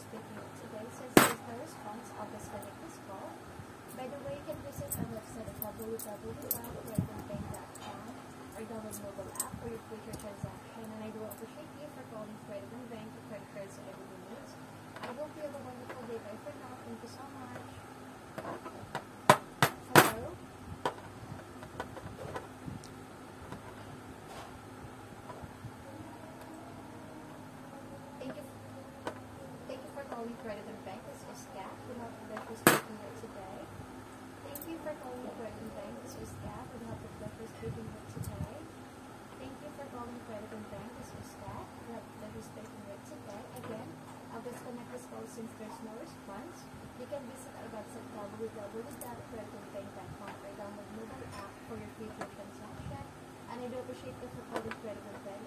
speaking with today. Since there's no response, disconnect this call. By the way, you can visit our website at or download mobile app for your future transaction. And I do appreciate you for calling Credit and Bank for credit cards and everything needs. I hope you have a wonderful day. Bye for now. Thank you so much. Hello? Thank you. Calling Credit and Bank. This is Kat. We have the pleasure speaking with today. Thank you for calling Credit and Bank. This is Kat. We have the pleasure speaking with today. Thank you for calling Credit and Bank. This is Kat. We have the pleasure speaking with today. Again, I'll disconnect this call since there's no response. You can visit our website www.creditandbank.com or download mobile app for your future transaction. And I do appreciate you for calling Credit and Bank.